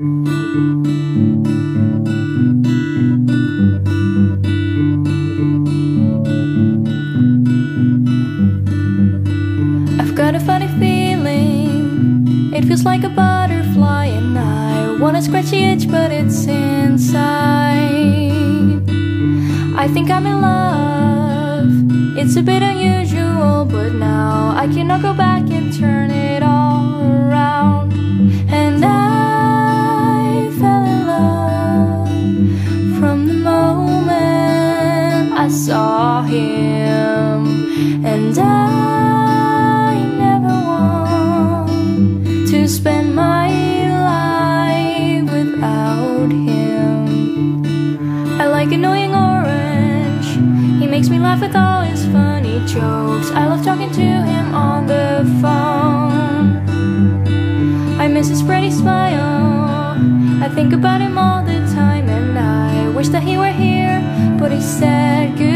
I've got a funny feeling. It feels like a butterfly, and I wanna scratch the itch, but it's inside. I think I'm in love. It's a bit unusual, but now I cannot go I saw him, and I never want to spend my life without him. I like annoying orange. He makes me laugh with all his funny jokes. I love talking to him on the phone. I miss his pretty smile. I think about him all the time, and I wish that he were here. Said goodbye.